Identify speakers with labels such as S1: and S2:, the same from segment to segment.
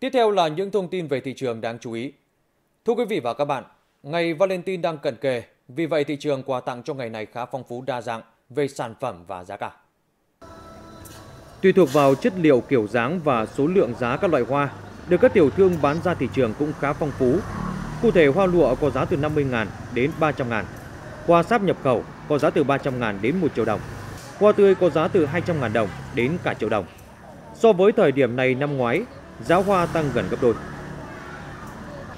S1: Tiếp theo là những thông tin về thị trường đáng chú ý. Thưa quý vị và các bạn, ngày Valentine đang cận kề, vì vậy thị trường quà tặng cho ngày này khá phong phú đa dạng về sản phẩm và giá cả. Tùy thuộc vào chất liệu kiểu dáng và số lượng giá các loại hoa, được các tiểu thương bán ra thị trường cũng khá phong phú. Cụ thể hoa lụa có giá từ 50.000 đến 300.000. Hoa sáp nhập khẩu có giá từ 300.000 đến 1 triệu đồng. Hoa tươi có giá từ 200.000 đồng đến cả triệu đồng. So với thời điểm này năm ngoái, giá hoa tăng gần gấp đôi.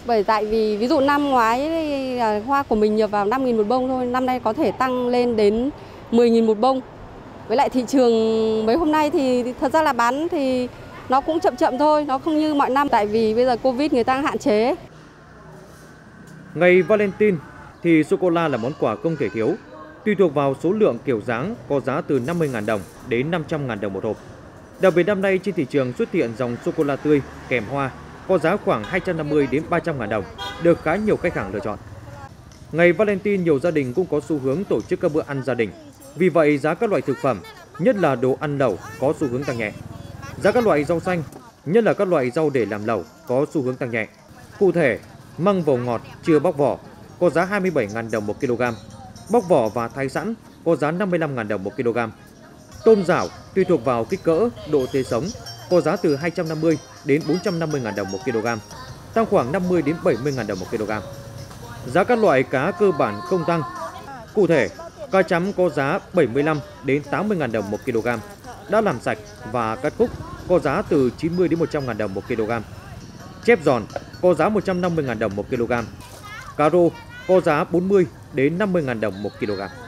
S2: Bởi tại vì ví dụ năm ngoái hoa của mình nhập vào 5.000 một bông thôi, năm nay có thể tăng lên đến 10.000 một bông. Với lại thị trường mấy hôm nay thì thật ra là bán thì nó cũng chậm chậm thôi, nó không như mọi năm tại vì bây giờ Covid người ta hạn chế.
S1: Ngày Valentine thì sô-cô-la là món quà không thể thiếu. Tùy thuộc vào số lượng kiểu dáng có giá từ 50.000 đồng đến 500.000 đồng một hộp. Đặc biệt năm nay trên thị trường xuất hiện dòng sô-cô-la tươi kèm hoa có giá khoảng 250 đến 300 ngàn đồng, được khá nhiều khách hàng lựa chọn. Ngày Valentine nhiều gia đình cũng có xu hướng tổ chức các bữa ăn gia đình. Vì vậy giá các loại thực phẩm, nhất là đồ ăn lẩu có xu hướng tăng nhẹ. Giá các loại rau xanh, nhất là các loại rau để làm lẩu có xu hướng tăng nhẹ. Cụ thể, măng vầu ngọt chưa bóc vỏ có giá 27.000 đồng 1 kg, bóc vỏ và thái sẵn có giá 55.000 đồng 1 kg. Tôm rảo tùy thuộc vào kích cỡ, độ tươi sống, có giá từ 250 đến 450 000 đồng 1 kg, tăng khoảng 50 đến 70 000 đồng 1 kg. Giá các loại cá cơ bản không tăng. Cụ thể, cá chấm có giá 75 đến 80 000 đồng 1 kg, đã làm sạch và cắt khúc có giá từ 90 đến 100 000 đồng 1 kg. Chép giòn có giá 150 000 đồng 1 kg. Cá rô có giá 40 đến 50 000 đồng 1 kg.